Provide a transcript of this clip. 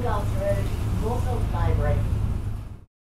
Randolph Road, Norfolk Library.